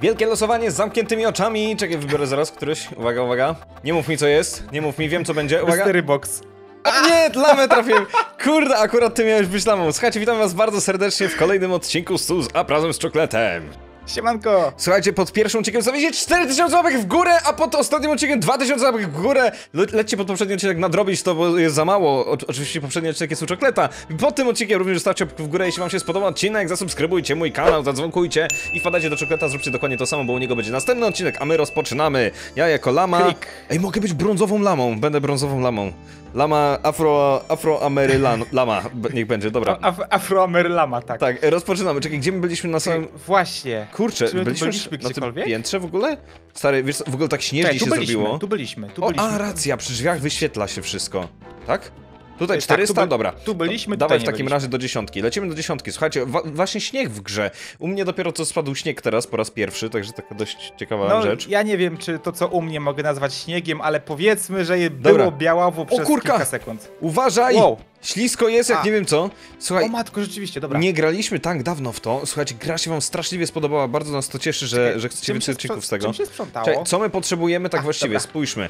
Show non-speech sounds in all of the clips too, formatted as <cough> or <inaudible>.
Wielkie losowanie z zamkniętymi oczami. Czekaj, wybiorę zaraz któryś. Uwaga, uwaga. Nie mów mi co jest. Nie mów mi, wiem co będzie. Uwaga. Mystery box. O, nie, lamę trafiłem. Kurde, akurat ty miałeś być lamą. Słuchajcie, witam was bardzo serdecznie w kolejnym odcinku z a razem z czokolatem. Siemanko! Słuchajcie, pod pierwszym odcinkiem zostawicie 4000 łapek w górę, a pod ostatnim odcinkiem 2000 łapek w górę. Le lećcie pod poprzedni odcinek nadrobić to, bo jest za mało. O oczywiście poprzedni odcinek jest u czokoleta. Pod tym odcinkiem również zostawcie łapkę w górę, jeśli wam się spodobał odcinek, zasubskrybujcie mój kanał, zadzwonkujcie i wpadajcie do czokoleta, zróbcie dokładnie to samo, bo u niego będzie następny odcinek, a my rozpoczynamy. Ja jako lama... Klik. Ej, mogę być brązową lamą, będę brązową lamą. Lama afro... afroamerylan... <laughs> lama, niech będzie, dobra. Af Afroamerylama, tak. Tak, rozpoczynamy. Czekaj, gdzie my byliśmy na samym... Właśnie. Kurczę, byliśmy, byliśmy na tym piętrze w ogóle? Stary, wiesz, w ogóle tak śnieżnie się byliśmy, zrobiło. tu byliśmy, tu O, byliśmy. a, racja, przy drzwiach wyświetla się wszystko. Tak? Tutaj Tak, 400, tu by- dobra. tu byliśmy, Dawaj tutaj w takim byliśmy. razie do dziesiątki. Lecimy do dziesiątki. Słuchajcie, wa właśnie śnieg w grze. U mnie dopiero co spadł śnieg teraz po raz pierwszy, także taka dość ciekawa No, rzecz. ja nie wiem, czy to co u mnie mogę nazwać śniegiem, ale powiedzmy, że je Dobra. było białawo przez kurka! kilka sekund. Uważaj! Wow. Ślisko jest, jak A. nie wiem co. O Słuchaj, matko, rzeczywiście, dobra. nie graliśmy tak dawno w to. Słuchajcie, gra się wam straszliwie spodobała. Bardzo nas to cieszy, że, Czekaj, że chcecie więcej odcinków z tego. Czym się sprzątało? Czekaj, co my potrzebujemy tak A, właściwie? dobra. Spójrzmy.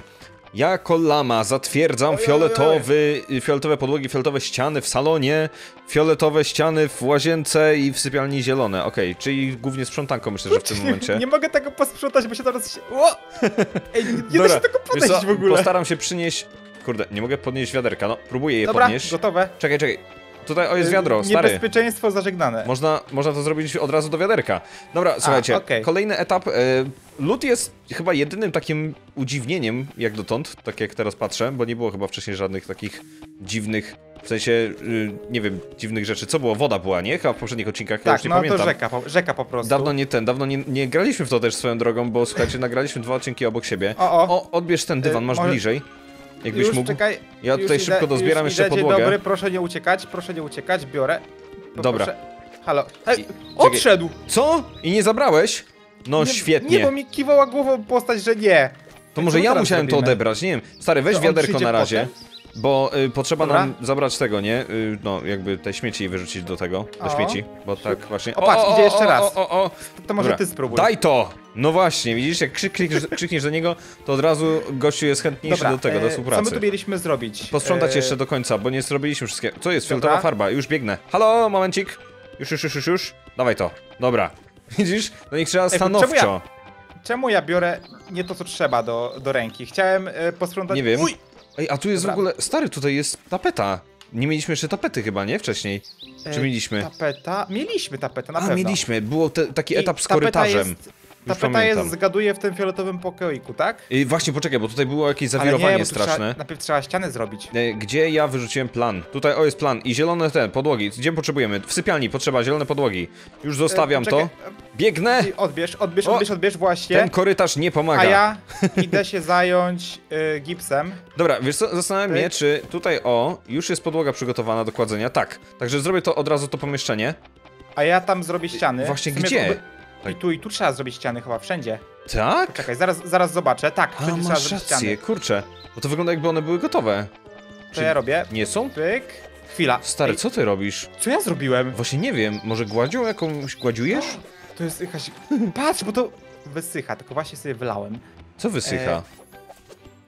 Ja jako lama zatwierdzam fioletowy, fioletowe podłogi, fioletowe ściany w salonie, fioletowe ściany w łazience i w sypialni zielone. Okej, czyli głównie sprzątanko myślę, że w tym momencie. Nie mogę tego posprzątać, bo się teraz się... O! Ej, nie, da Dobra, się tego podejść w ogóle. Postaram się przynieść... Kurde, nie mogę podnieść wiaderka, no próbuję je Dobra, podnieść. gotowe. Czekaj, czekaj. Tutaj, o jest wiadro, stary. Niebezpieczeństwo zażegnane. Można, można to zrobić od razu do wiaderka. Dobra, słuchajcie, okej. kolejny etap. E, lód jest chyba jedynym takim udziwnieniem, jak dotąd, tak jak teraz patrzę, bo nie było chyba wcześniej żadnych takich dziwnych, w sensie, y, nie wiem, dziwnych rzeczy. Co było? Woda była, nie? Chyba w poprzednich odcinkach, ja tak, już nie no pamiętam. to rzeka po, rzeka po prostu. Dawno nie ten, dawno nie, nie graliśmy w to też swoją drogą, bo słuchajcie, nagraliśmy dwa odcinki obok siebie. O, o. O, odbierz ten dywan, Y, masz może- bliżej. Jakbyś już mógł. czekaj. Ja tutaj idę, szybko dozbieram jeszcze idę, dzień podłogę. dobry, proszę nie uciekać, proszę nie uciekać, biorę. Dobra. Proszę. Halo. Ej, I- odszedł! Co? I nie zabrałeś? No Nie- świetnie. Nie, bo mi kiwała głową postać, że nie. To może ja musiałem to zrobimy? odebrać, nie wiem. Stary, weź To wiaderko na razie. potem? Bo y, potrzeba Dobra. nam zabrać tego, nie? Y, no, jakby te śmieci wyrzucić do tego, do O. śmieci. Bo tak właśnie. O, patrz, idzie jeszcze raz. O, o, o. To, może Dobra. ty spróbuj. Daj to! No właśnie, widzisz, jak klikniesz, krzykniesz do niego, to od razu gościu jest chętniejszy do tego, do e, Co współpracy. my tu mieliśmy zrobić? Posprzątać E, jeszcze do końca, bo nie zrobiliśmy wszystkiego. Co jest? Dobra. Fioletowa farba, już biegnę. Halo, momencik. Już, już, już, już, już. Dawaj to. Dobra. <laughs> Widzisz? No i trzeba czemu stanowczo. Czemu ja biorę nie to, co trzeba do, do ręki? Chciałem e, posprzątać... Nie wiem. Uj! Ej, a tu jest Dobra. w ogóle... Stary, tutaj jest tapeta. Nie mieliśmy jeszcze tapety chyba, nie? Wcześniej. Czy E, mieliśmy? Tapeta? Mieliśmy tapetę, na A, pewno. mieliśmy. Było te, taki I etap z tapeta korytarzem. Jest, Tapeta pamiętam. jest, zgaduję, w tym fioletowym pokoiku, tak? I właśnie, poczekaj, bo tutaj było jakieś zawirowanie nie, straszne. Trzeba, najpierw trzeba ścianę zrobić. E, Gdzie ja wyrzuciłem plan? Tutaj, o jest plan. I zielone te podłogi. Gdzie potrzebujemy? W sypialni potrzeba zielone podłogi. Już zostawiam E, to. Biegnę! Odbierz, odbierz, O! odbierz, odbierz, właśnie. Ten korytarz nie pomaga. A ja <laughs> idę się zająć y, gipsem. Dobra, wiesz co, zastanawiam mnie, Pyk. czy tutaj, o, już jest podłoga przygotowana do kładzenia. Tak. Także zrobię to od razu to pomieszczenie. A ja tam zrobię ściany. Właśnie gdzie? To- I tu, i tu trzeba zrobić ściany chyba, wszędzie. Tak? Czekaj, zaraz, zaraz zobaczę. Tak, A, wszędzie trzeba masz zrobić rację, ściany. kurczę. Bo to wygląda jakby one były gotowe. To ja robię. Nie są? Pyk. Chwila. Stary, Ej, co ty robisz? co ja zrobiłem? Właśnie nie wiem, może gładzią jakąś gładziujesz? To jest jakaś... <laughs> Patrz, bo to wysycha, tylko właśnie sobie wylałem. Co wysycha?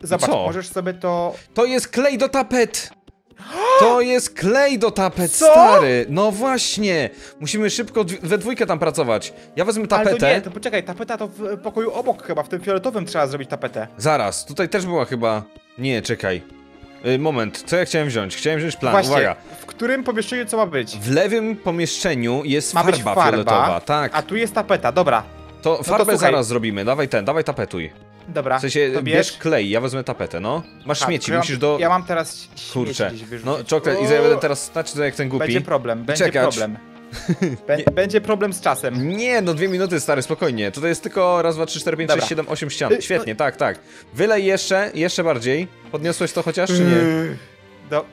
Zobacz, Co? możesz sobie to... To jest klej do tapet! To jest klej do tapet, Co? stary! No właśnie! Musimy szybko we dwójkę tam pracować. Ja wezmę Ale to tapetę. nie, to poczekaj, tapeta to w pokoju obok chyba, w tym fioletowym trzeba zrobić tapetę. Zaraz, tutaj też była chyba... Nie, czekaj. Y, moment, co ja chciałem wziąć? Chciałem wziąć plan, Właśnie, uwaga. w którym pomieszczeniu co ma być? W lewym pomieszczeniu jest Ma farba, być farba, fioletowa, tak. A tu jest tapeta, dobra. To to farbę słuchaj. zaraz zrobimy, dawaj ten, dawaj tapetuj. Dobra, W sensie, to bierz klej, ja wezmę tapetę, no. Masz Tak, śmieci, ja mam- musisz do... Ja mam teraz śmieci Kurczę, gdzieś wyrzucić. no czoklet i ja będę teraz stać tutaj jak ten głupi. Będzie problem, będzie czekać. problem. <laughs> Bę- będzie problem z czasem. Nie, no dwie minuty, stary, spokojnie. Tutaj jest tylko raz, dwa, trzy, cztery, pięć, Dobra. sześć, siedem, osiem ścian. Y, Świetnie, tak, tak. Wylej jeszcze, jeszcze bardziej. Podniosłeś to chociaż, czy nie? Yy, Do...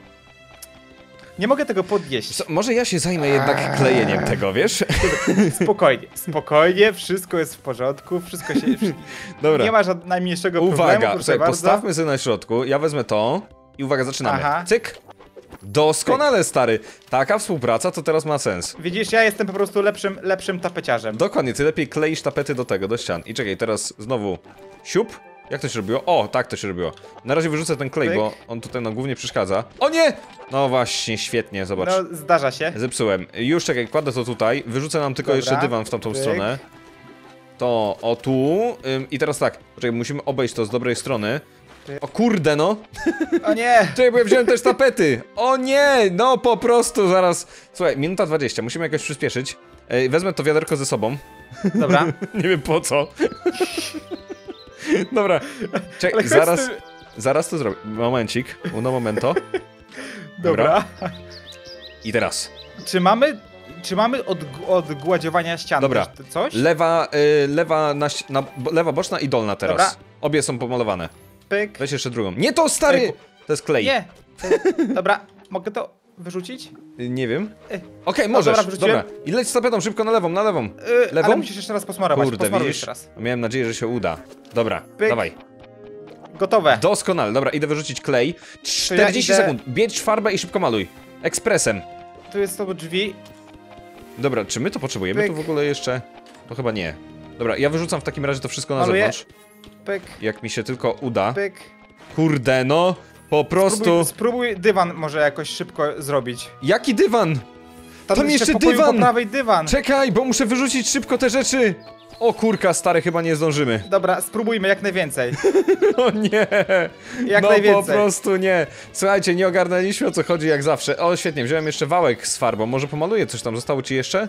Nie mogę tego podnieść. Co, może ja się zajmę jednak klejeniem tego, wiesz? <laughs> Spokojnie, spokojnie, wszystko jest w porządku, wszystko się... <laughs> Dobra. Nie ma żadnego najmniejszego problemu, Uwaga, słuchaj, bardzo. postawmy sobie na środku, ja wezmę to i uwaga, zaczynamy. Aha. Cyk. Doskonale, stary. Taka współpraca to teraz ma sens. Widzisz, ja jestem po prostu lepszym, lepszym tapeciarzem. Dokładnie, ty lepiej kleisz tapety do tego, do ścian. I czekaj, teraz znowu siup. Jak to się robiło? O, tak to się robiło. Na razie wyrzucę ten klej, Pyk. bo on tutaj nam głównie przeszkadza. O nie! No właśnie, świetnie, zobacz. No, zdarza się. Zepsułem. Już czekaj, kładę to tutaj. Wyrzucę nam tylko Dobra. jeszcze dywan w tamtą Pyk. stronę. To, o tu. Ym, I teraz tak, czekaj, musimy obejść to z dobrej strony. O kurde, no! <laughs> O nie! <laughs> Czekaj, bo ja wziąłem też tapety! O nie! No po prostu zaraz. Słuchaj, minuta 20, musimy jakoś przyspieszyć. Ej, wezmę to wiaderko ze sobą. Dobra. <laughs> Nie wiem po co. <laughs> Dobra. Ale zaraz. z tym- Zaraz to zrobię. Momencik. Uno momento. <laughs> Dobra. I teraz. Czy mamy, czy mamy od, odgładziowania ścian Dobra. coś? Lewa, y, lewa, na, na, lewa boczna i dolna teraz. Dobra. Obie są pomalowane. Pyk. Weź jeszcze drugą. Nie to stary! Ej, To jest klej. Nie. <laughs> Dobra, mogę to wyrzucić? Nie wiem. Y, Okej, No możesz. dobra, dobra. I leć z tapetą szybko na lewą, na lewą. y, Lewą? Ale musisz jeszcze raz posmarować. Kurde, widzisz? Miałem nadzieję, że się uda. Dobra, Pyk. dawaj. Gotowe. Doskonale, dobra, idę wyrzucić klej. To 40 ja idę- sekund. Biedź farbę i szybko maluj. Ekspresem. Tu jest to drzwi. Dobra, czy my to potrzebujemy? Pyk. To w ogóle jeszcze... To chyba nie. Dobra, ja wyrzucam w takim razie to wszystko na Maluję. zewnątrz. Pyk, Jak mi się tylko uda. pyk. Kurde, no. Po prostu... Spróbuj, spróbuj dywan może jakoś szybko zrobić. Jaki dywan? Tam, Tam jeszcze dywan! po prawej dywan. Czekaj, bo muszę wyrzucić szybko te rzeczy. O kurka, stary, chyba nie zdążymy. <laughs> Dobra, spróbujmy jak najwięcej. <laughs> O nie! Jak no najwięcej. po prostu nie. Słuchajcie, nie ogarnęliśmy o co chodzi jak zawsze. O, świetnie, wziąłem jeszcze wałek z farbą. Może pomaluję coś tam, zostało ci jeszcze?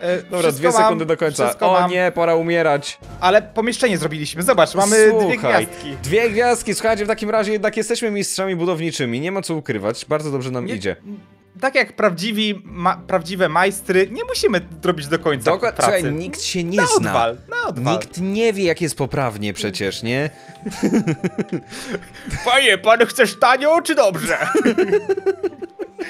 E, <laughs> Dobra, dwie mam, sekundy do końca. O mam. nie, pora umierać. Ale pomieszczenie zrobiliśmy, zobacz, mamy dwie Słuchaj, gwiazdki. Dwie gwiazdki, słuchajcie, w takim razie jednak jesteśmy mistrzami budowniczymi, nie ma co ukrywać, bardzo dobrze nam Nie- idzie. Tak jak prawdziwi, ma, prawdziwe majstry, nie musimy robić do końca Dokładnie, pracy. słuchaj, nikt się nie na zna. odwal, na odwal. Nikt nie wie, jak jest poprawnie przecież, nie? <laughs> Panie, pan chcesz tanio czy dobrze? <laughs>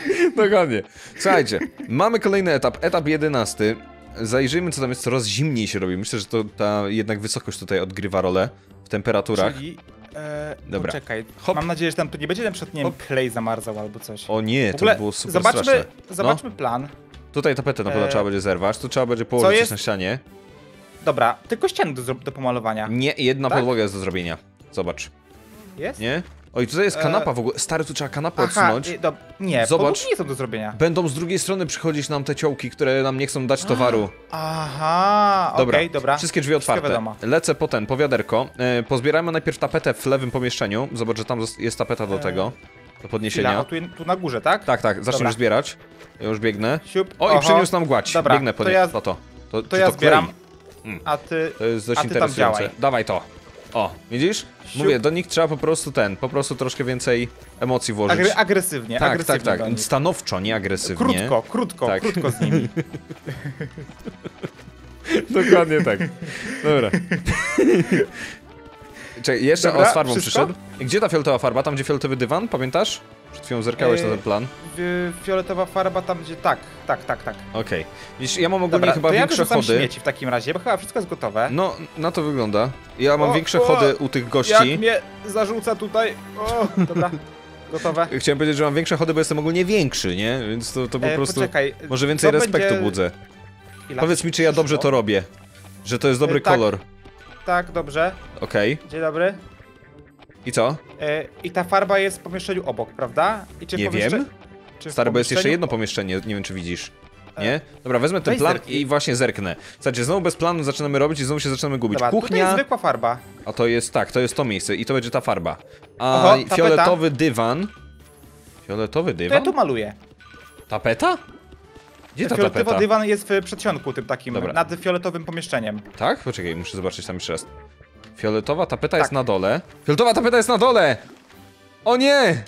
<laughs> Dokładnie. Słuchajcie, mamy kolejny etap, etap jedenasty. Zajrzyjmy, co tam jest, coraz zimniej się robi. Myślę, że to ta jednak wysokość tutaj odgrywa rolę w temperaturach. Czyli, e, Dobra. Poczekaj, Hop. mam nadzieję, że tam to nie będzie na przykład, nie wiem, klej zamarzał albo coś. O nie, to było super zobaczmy, straszne. zobaczmy plan. No, tutaj tapetę na pewno E, trzeba będzie zerwać, tu trzeba będzie położyć jest? na ścianie. Dobra, tylko ściany do, do pomalowania. Nie, jedna Tak? podłoga jest do zrobienia. Zobacz, Jest? nie? Oj, tutaj jest E, kanapa w ogóle. Stary, tu trzeba kanapę Aha, odsunąć. i- do, nie, Zobacz. nie są do zrobienia. Będą z drugiej strony przychodzić nam te ciołki, które nam nie chcą dać towaru. Aha, Dobra, okej, dobra. wszystkie drzwi otwarte. Lecę po ten, po wiaderko. E, pozbierajmy najpierw tapetę w lewym pomieszczeniu. Zobacz, że tam jest tapeta do E, tego. Do podniesienia. tu, tu na górze, tak? Tak, tak, Dobra. już zbierać. Ja już biegnę. Siup, O, oho. i przyniósł nam gładź. Dobra, Biegnę po to nie. ja- To to. To, To ja klei? zbieram, Mm. a ty... To jest dość A ty tam interesujące. działaj. Dawaj to. O, widzisz? Mówię, do nich trzeba po prostu ten, po prostu troszkę więcej emocji włożyć. Agre agresywnie, tak, agresywnie tak, tak. nich. Stanowczo, nie agresywnie. Krótko, krótko, Tak. krótko z nimi. <laughs> Dokładnie tak. Dobra. <laughs> Czekaj, jeszcze Dobra, o z farbą wszystko? przyszedł. Gdzie ta fioletowa farba? Tam gdzie fioletowy dywan, pamiętasz? Przed chwilą zerkałeś na Yy, ten plan. W- Fioletowa farba tam gdzie... Tak, tak, tak, tak. Okej. Widzisz, ja mam ogólnie Dobra, chyba to ja większe wyrzucam chody. śmieci w takim razie, bo chyba wszystko jest gotowe. No, na to wygląda. Ja mam O, większe o, chody u tych Jak gości. mnie zarzuca tutaj... O, dobra, <laughs> gotowe. Chciałem powiedzieć, że mam większe chody, bo jestem ogólnie większy, nie? Więc to, to po E, prostu... Poczekaj, Może więcej respektu będzie- budzę. Chwila, Powiedz mi, czy ja dobrze to robię. Że to jest dobry E, tak. kolor. Tak, dobrze. Okej. Dzień dobry. I co? E, I ta farba jest w pomieszczeniu obok, prawda? I czy w Nie pomieszcze- wiem. Czy Stary, bo jest jeszcze jedno pomieszczenie, nie wiem czy widzisz. Nie? Dobra, wezmę ten weź plan zerknij. i właśnie zerknę. Słuchajcie, znowu bez planu zaczynamy robić i znowu się zaczynamy gubić. Dobra, Kuchnia, jest zwykła farba. a to jest tak, to jest to miejsce i to będzie ta farba. A Oho, fioletowy dywan... Fioletowy To ja dywan? tu maluję. Tapeta? Gdzie ta Fioletowy tapeta? dywan jest w przedsionku tym takim, Dobra. nad fioletowym pomieszczeniem. Tak? Poczekaj, muszę zobaczyć tam jeszcze raz. Fioletowa tapeta Tak. jest na dole. Fioletowa tapeta jest na dole! O nie!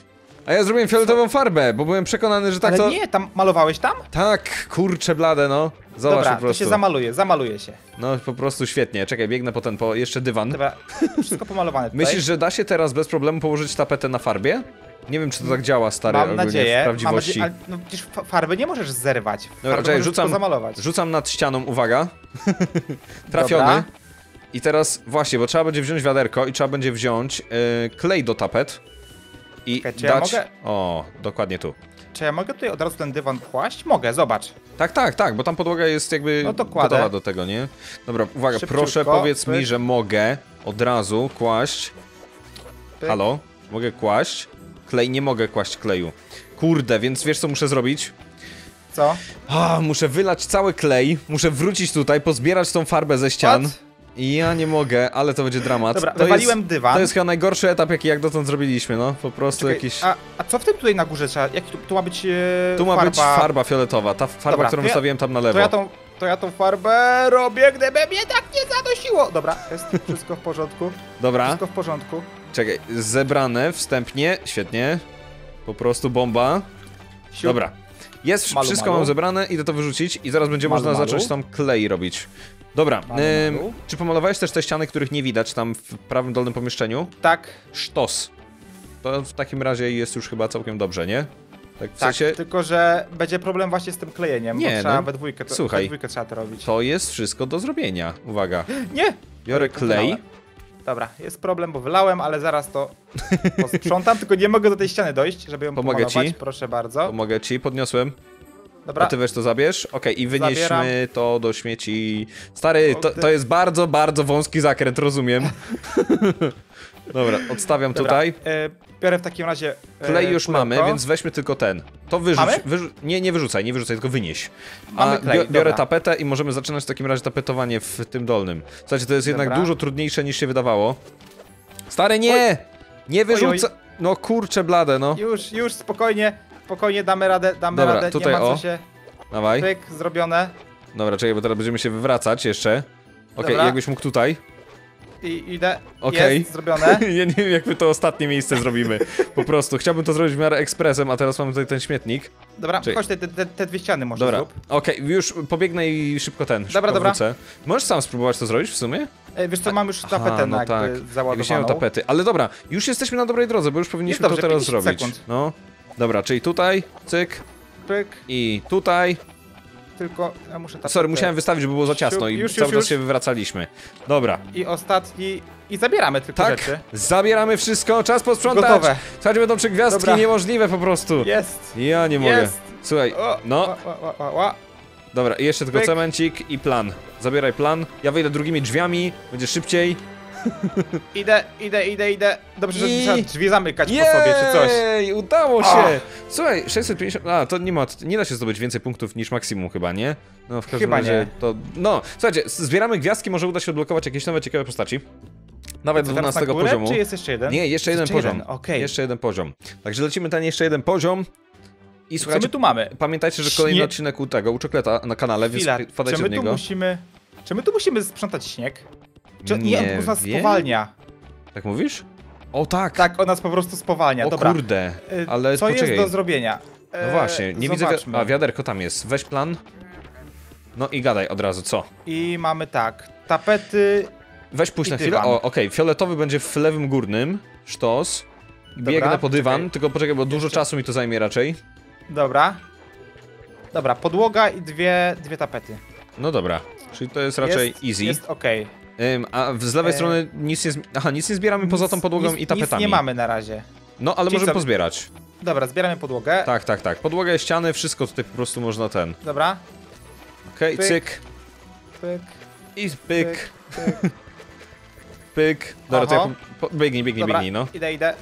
A ja zrobiłem fioletową farbę, bo byłem przekonany, że tak Ale to... nie, tam malowałeś tam? Tak, kurcze blade, no. Zobacz Dobra, po to prostu. się zamaluje, zamaluje się. No po prostu świetnie. Czekaj, biegnę po ten, po jeszcze dywan. Dobra, wszystko pomalowane tutaj. Myślisz, że da się teraz bez problemu położyć tapetę na farbie? Nie wiem, czy to tak działa, stary, Mam nadzieję, w prawdziwości. mam nadzieję, ale, no przecież fa- farby nie możesz zerwać. Farby Dobra, czekaj, rzucam, zamalować. rzucam nad ścianą, uwaga. <laughs> Trafiony. Dobra. I teraz właśnie, bo trzeba będzie wziąć wiaderko i trzeba będzie wziąć yy, klej do tapet. i Czekaj, czy ja dać... mogę- O, dokładnie tu. Czy ja mogę tutaj od razu ten dywan kłaść? Mogę, zobacz. Tak, tak, tak, bo tam podłoga jest jakby No to kładę. gotowa do tego, nie? Dobra, uwaga, Szybciutko, proszę powiedz mi, pyk. że mogę od razu kłaść... Pyk. Halo? Mogę kłaść? Klej, nie mogę kłaść kleju. Kurde, więc wiesz co muszę zrobić? Co? A, muszę wylać cały klej, muszę wrócić tutaj, pozbierać tą farbę ze ścian. What? Ja nie mogę, ale to będzie dramat. Dobra, to wywaliłem jest, dywan. To jest chyba najgorszy etap, jaki jak dotąd zrobiliśmy, no. Po prostu Czekaj, jakiś... a, a co w tym tutaj na górze trzeba? Jak tu, tu ma być e, Tu ma farba? być farba fioletowa, ta farba, Dobra, którą ja- wystawiłem tam na lewo. To ja tą, to ja tą farbę robię, gdyby mnie tak nie zanosiło. Dobra, jest <laughs> wszystko w porządku. Dobra, Wszystko w porządku. czekaj, zebrane wstępnie, świetnie. Po prostu bomba. Siup. Dobra. Jest, Malu, wszystko malu. mam zebrane, idę to wyrzucić i zaraz będzie Malu, można zacząć tam klej robić. Dobra, ym, czy pomalowałeś też te ściany, których nie widać tam w prawym dolnym pomieszczeniu? Tak, Sztos. To w takim razie jest już chyba całkiem dobrze, nie? Tak w tak, sensie, tylko że będzie problem właśnie z tym klejeniem, Nie, bo trzeba no. we dwójkę, to, Słuchaj. we dwójkę trzeba to robić. to jest wszystko do zrobienia. Uwaga. <gasps> Nie! Biorę klej. Dobra, jest problem, bo wylałem, ale zaraz to <laughs> posprzątam, tylko nie mogę do tej ściany dojść, żeby ją Pomogę pomalować, ci. proszę bardzo. Pomogę ci, podniosłem. Dobra, A ty weź to zabierz. Okej, i wynieśmy Zabieram. to do śmieci. Stary, to, to jest bardzo, bardzo wąski zakręt, rozumiem. <laughs> Dobra, odstawiam dobra. tutaj. E, biorę w takim razie e, Klej już pudełko. mamy, więc weźmy tylko ten. To wyrzuć. Wyrzu nie, nie wyrzucaj, nie wyrzucaj, tylko wynieś. Mamy A klej, bio- biorę dobra. tapetę i możemy zaczynać w takim razie tapetowanie w tym dolnym. Słuchajcie, to jest jednak Dobra. dużo trudniejsze niż się wydawało. Stary, nie! Nie wyrzucaj! No kurczę blade, no. Już, już, spokojnie, spokojnie, damy radę, damy Dobra, radę, tutaj nie ma o. co się... Dawaj. Pyk, zrobione. Dobra, czekaj, bo teraz będziemy się wywracać jeszcze. Okej, Dobra. jakbyś mógł tutaj. I idę. Okej. Jest zrobione. <laughs> Ja nie wiem, jak my to ostatnie miejsce zrobimy. Po prostu. Chciałbym to zrobić w miarę ekspresem, a teraz mamy tutaj ten śmietnik. Dobra, Czekaj. chodź te, te, te, dwie ściany może Dobra, zrób. okej, już pobiegnę i szybko ten, szybko Dobra, dobra. wrócę. Możesz sam spróbować to zrobić w sumie? E, wiesz co, mam już tapetę Aha, no jakby tak. Jakbyś nie załadowaną. tapety. Ale dobra, już jesteśmy na dobrej drodze, bo już powinniśmy dobrze, to teraz 50 zrobić. sekund. No. Dobra, czyli tutaj, cyk, Pyk, i tutaj. Tylko ja muszę tapetę. Sorry, musiałem wystawić, żeby było za ciasno i Już, cały już, czas się wywracaliśmy. Dobra. I ostatni... I zabieramy tylko Tak, rzeczy. zabieramy wszystko, czas posprzątać. Gotowe. Słuchajcie, będą trzy gwiazdki, Dobra. niemożliwe po prostu. Jest. Ja nie mogę. Jest. Słuchaj, O, no, Ła, ła, dobra, i jeszcze tylko Pyk. cemencik i plan. Zabieraj plan, ja wyjdę drugimi drzwiami, będzie szybciej. <laughs> Idę, idę, idę, idę. Dobrze, że I- trzeba drzwi zamykać po sobie, czy coś. Jej, udało się! Ach. Słuchaj, 650, a to nie ma, nie da się zdobyć więcej punktów niż maksimum chyba, nie? No w każdym Chyba razie nie. to, no, słuchajcie, zbieramy gwiazdki, może uda się odblokować jakieś nowe ciekawe postaci. Nawet do Co, teraz 12 na górę, poziomu. czy jest jeszcze jeden? Nie, jeszcze jeden Jeszcze poziom. jeden, okej. Jeszcze jeden poziom. Także lecimy ten jeszcze jeden poziom. I Co słuchajcie, my tu mamy? pamiętajcie, że kolejny Śnie- odcinek u tego, u czokleta na kanale, Chwila, więc wpadajcie w niego. musimy... Czy my tu musimy sprzątać śnieg? Czy, nie, Nie on po prostu nas wiem. spowalnia. Tak mówisz? O tak! Tak, on nas po prostu spowalnia. o Dobra, kurde, y, ale co poczekaj. jest do zrobienia? No E, właśnie, nie widzę. zobaczmy. Wi a wiaderko tam jest. Weź plan. No i gadaj od razu, co? I mamy tak, tapety... Weź pójść na chwilę. okej, fioletowy będzie w lewym górnym. Sztos. Biegnę Dobra, po dywan, czekaj. tylko poczekaj, bo dużo Jeszcze- czasu mi to zajmie raczej. Dobra. Dobra, podłoga i dwie, dwie tapety. No dobra, czyli to jest raczej jest, easy. Jest okej. Ym, a z lewej E, strony nic nie, Aha, nic nie zbieramy poza tą podłogą nic, i tapetami. Nic nie mamy na razie. No, ale Czyli możemy co- pozbierać. Dobra, zbieramy podłogę. Tak, tak, tak. Podłogę, ściany, wszystko tutaj po prostu można ten. Dobra. Okej, Pyk. cyk Pyk, i pyk, pyk, pyk. <laughs> pyk. Dobra, to Oho. ja po, po, biegnij, biegnij, Dobra, biegnij, no. idę, idę.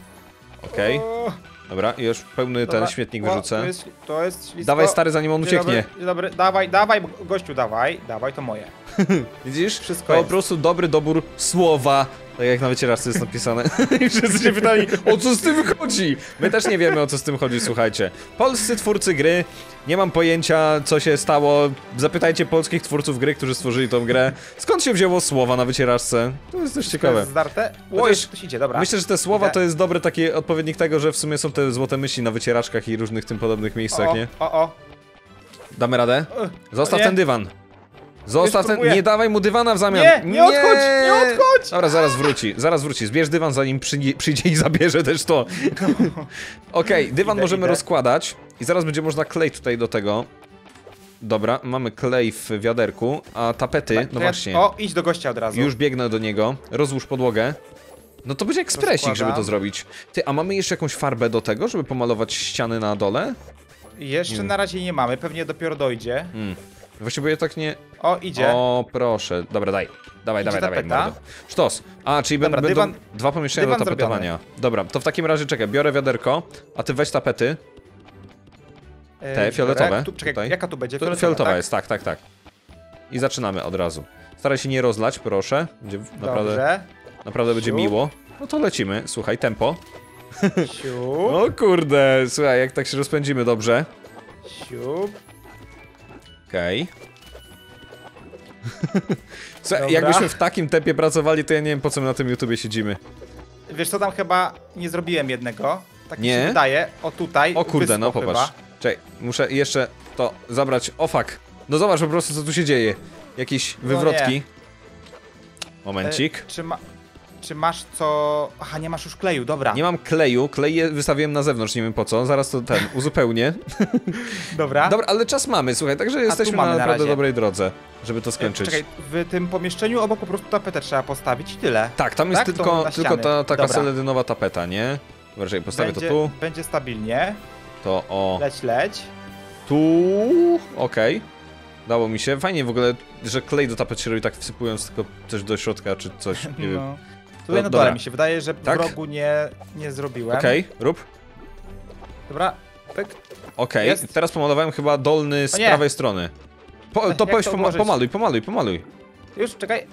Okej, O, dobra, już pełny dobra. ten śmietnik O, wyrzucę. To jest, to jest ślisko. Dawaj stary, zanim on Dzień ucieknie. Dobry, dzień dobry, dawaj, dawaj, gościu, dawaj, dawaj, to moje. <laughs> Widzisz? Wszystko to po prostu dobry dobór słowa. Tak jak na wycieraczce jest napisane. <laughs> I wszyscy się pytali, o co z tym chodzi? My też nie wiemy, o co z tym chodzi, słuchajcie. Polscy twórcy gry, nie mam pojęcia, co się stało. Zapytajcie polskich twórców gry, którzy stworzyli tą grę. Skąd się wzięło słowa na wycieraczce? To jest też To ciekawe. jest zdarte. O, Chociaż jeszcze ktoś idzie, dobra. Myślę, że te słowa to jest dobry taki odpowiednik tego, że w sumie są te złote myśli na wycieraczkach i różnych tym podobnych miejscach, o, nie? o, o. Damy radę? Zostaw ten dywan. Zostaw ten. Nie dawaj mu dywana w zamian. Nie, nie odchodź, nie odchodź! Dobra, zaraz wróci. Zaraz wróci. Zbierz dywan, zanim przyjdzie, przyjdzie i zabierze też to. <laughs> Okej, dywan Idę, możemy idę. rozkładać. I zaraz będzie można klej tutaj do tego. Dobra, mamy klej w wiaderku, a tapety, Tak, no ja- właśnie. O, idź do gościa od razu. Już biegnę do niego. Rozłóż podłogę. No to będzie ekspresik, żeby to zrobić. Ty, a mamy jeszcze jakąś farbę do tego, żeby pomalować ściany na dole? Jeszcze Hmm. na razie nie mamy, pewnie dopiero dojdzie. Hmm. Właśnie, bo ja tak nie... O, idzie. O, proszę. Dobra, daj. Dawaj, Idzie dawaj, dawaj, tapeta. mordo. Sztos. A, czyli Dobra, będą dywan- dwa pomieszczenia do tapetowania. Dobra, to w takim razie czekaj, biorę wiaderko, a ty weź tapety. E, te fioletowe, biorę. Tu, czekaj, tutaj. jaka tu będzie? To Fioletowa, fioletowa tak? jest, tak, tak, tak. I zaczynamy od razu. Staraj się nie rozlać, proszę. Będzie naprawdę, Dobrze. naprawdę będzie miło. No to lecimy, słuchaj, tempo. Siup, <laughs> O kurde, słuchaj, jak tak się rozpędzimy dobrze. siup. Okej. <laughs> Dobra. jakbyśmy w takim tempie pracowali, to ja nie wiem po co my na tym YouTubie siedzimy. Wiesz co, tam chyba nie zrobiłem jednego. Tak mi Nie? się wydaje. O tutaj. O kurde, no popatrz. chyba. Czekaj, muszę jeszcze to zabrać. O fuck. No zobacz po prostu co tu się dzieje. Jakieś No wywrotki. nie. Momencik. E, czy, ma, czy masz co... Aha, nie masz już kleju, dobra. Nie mam kleju, klej je wystawiłem na zewnątrz, nie wiem po co, zaraz to ten, <laughs> uzupełnię. Dobra. Dobra, ale czas mamy, słuchaj, także jesteśmy na na naprawdę razie. dobrej drodze, żeby to E, skończyć. Czekaj, w tym pomieszczeniu obok po prostu tapetę trzeba postawić i tyle. Tak, tam jest Tak? Tylko, na tylko ta taka Dobra. seledynowa tapeta, nie? Dobra, czekaj, postawię będzie, to tu, Będzie stabilnie. to o, Leć, leć. tu, okej. Dało mi się. Fajnie w ogóle, że klej do tapet się robi tak wsypując tylko coś do środka, czy coś, nie <laughs> wiem. Tutaj na dole mi się wydaje, że Tak? w rogu nie, nie zrobiłem. Okej, rób. Dobra, pyk. Okej, Jest. teraz pomalowałem chyba dolny z prawej strony. Po, to powiedz, poma pomaluj, pomaluj, pomaluj. Już, czekaj.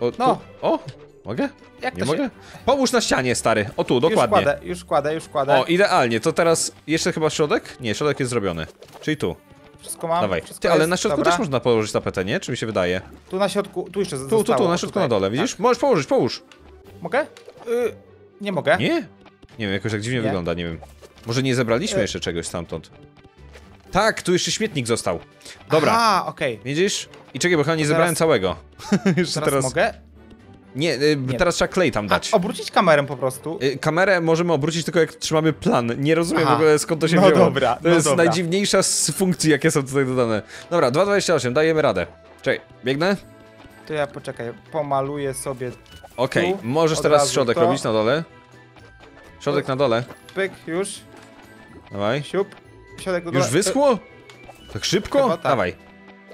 O, No. tu. o, mogę? Jak Nie mogę? się... Połóż na ścianie, stary. O tu, Już dokładnie. kładę, już kładę, już kładę. O, idealnie. To teraz jeszcze chyba środek? Nie, środek jest zrobiony. Czyli tu. Wszystko mam. Dawaj. Wszystko Ty, ale jest, na środku dobra. też można położyć tapetę, nie? Czy mi się wydaje? Tu na środku, tu jeszcze Tu, zostało. tu, tu, na środku tutaj. na dole, widzisz? Możesz położyć, połóż. Mogę? Y, nie mogę. Nie? Nie wiem, jakoś tak dziwnie Nie? wygląda, nie wiem. Może nie zebraliśmy E. jeszcze czegoś stamtąd. Tak, tu jeszcze śmietnik został. Dobra. A, okej. Widzisz? I czekaj, bo chyba nie zebrałem całego. <laughs> jeszcze Teraz, teraz. mogę? Nie, y, Nie. teraz trzeba klej tam A, dać. obrócić kamerę po prostu. Y, Kamerę możemy obrócić tylko jak trzymamy plan. Nie rozumiem Aha. w ogóle skąd to się No wzięło. dobra, to no jest dobra. najdziwniejsza z funkcji, jakie są tutaj dodane. Dobra, 2.28, dajemy radę. Czekaj, biegnę? To ja poczekaj, pomaluję sobie Okej, Tu, możesz teraz środek to. robić na dole. Środek na dole, pyk, już, dawaj. siup. Środek do Już wyschło? Tak szybko? Chyba tak. Dawaj.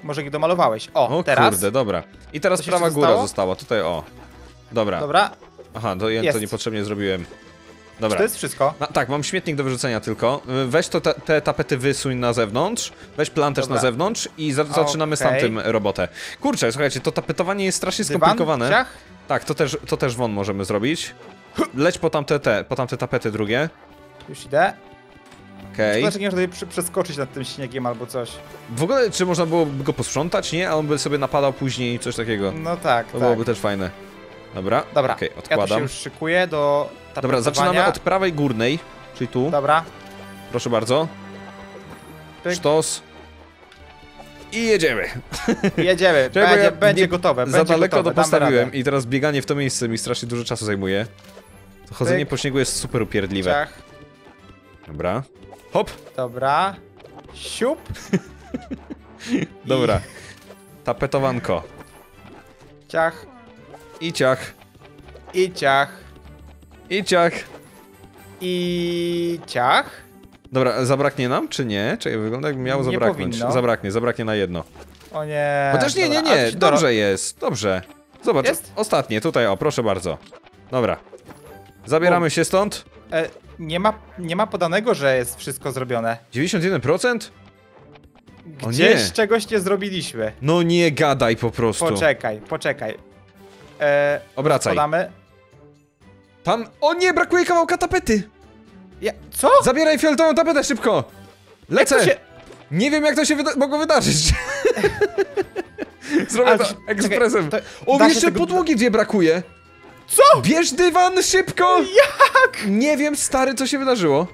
Może ich domalowałeś. O, O teraz. kurde, dobra. I teraz Coś prawa góra została, tutaj o. Dobra. Dobra, Aha, to ja to Jest. niepotrzebnie zrobiłem. Czy Dobra. to jest wszystko? No, tak, mam śmietnik do wyrzucenia tylko. Weź to te, te tapety wysuń na zewnątrz, weź plan też Dobra. na zewnątrz i za, zaczynamy z Okej. tamtym robotę. Kurczę, słuchajcie, to tapetowanie jest strasznie Dywan, skomplikowane. ciach? Tak, to też, to też won możemy zrobić. Leć po tamte, te, po tamte tapety drugie. Już idę. Okej. Dlaczego nie można tutaj przy- przeskoczyć nad tym śniegiem albo coś? W ogóle, czy można byłoby go posprzątać, nie? A on by sobie napadał później, coś takiego. No tak, To tak. byłoby też fajne. Dobra, Dobra, okej, ja tu się odkładam. już szykuję do Dobra, zaczynamy od prawej górnej, czyli tu. Dobra, Proszę bardzo. Pyk. Sztos. I jedziemy. jedziemy, <laughs> będzie, ja będzie gotowe, Za będzie daleko gotowe, to postawiłem i teraz bieganie w to miejsce mi strasznie dużo czasu zajmuje. To chodzenie Pyk. po śniegu jest super upierdliwe. Ciach, Dobra. Hop. dobra, siup. <laughs> Dobra. Tapetowanko. Ciach I ciach. i ciach I ciach. i ciach. Dobra, zabraknie nam, czy nie? Czy wygląda jakby miało Nie zabraknąć? powinno. Zabraknie, zabraknie na jedno. O nie. Chociaż nie, nie, nie, doro- dobrze jest, dobrze. Zobacz, Jest? ostatnie, tutaj, o, proszę bardzo. Dobra. Zabieramy się stąd. E, nie, ma, nie ma podanego, że jest wszystko zrobione. 91%? O Gdzieś nie. czegoś nie zrobiliśmy. No nie gadaj po prostu. Poczekaj, poczekaj. E, Obracaj. podamy. Tam, o nie, brakuje kawałka tapety. Ja, co? Zabieraj fioletową tapetę szybko. Lecę. To się... Nie wiem jak to się wyda mogło wydarzyć. <laughs> Zrobię Ale to ekspresem. czekaj, o, jeszcze tego- podłogi dwie brakuje. Co? Bierz dywan szybko. Jak? Nie wiem, stary, co się wydarzyło.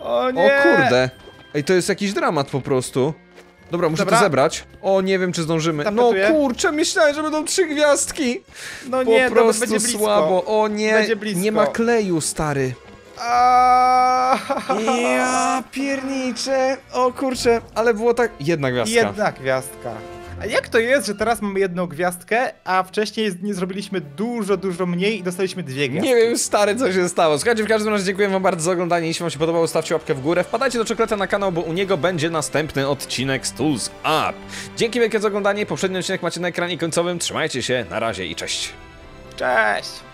O nie. O kurde. Ej, to jest jakiś dramat po prostu. Dobra, muszę Dobra. to zebrać. O, nie wiem, czy zdążymy. No Tapetuję. kurczę, myślałem, że będą trzy gwiazdki. No Po nie, to prostu będzie blisko. słabo. O nie, nie ma kleju, stary. Ja pierniczę. O kurczę, ale było tak... Jedna gwiazdka. Jedna gwiazdka. A jak to jest, że teraz mamy jedną gwiazdkę, a wcześniej nie zrobiliśmy dużo, dużo mniej i dostaliśmy dwie gwiazdki? Nie wiem, stary, co się stało. Słuchajcie, w każdym razie dziękuję wam bardzo za oglądanie. Jeśli wam się podobało, stawcie łapkę w górę. Wpadajcie do Czokoleta na kanał, bo u niego będzie następny odcinek z Tools Up. Dzięki wielkie za oglądanie. Poprzedni odcinek macie na ekranie końcowym. Trzymajcie się, na razie i cześć. Cześć!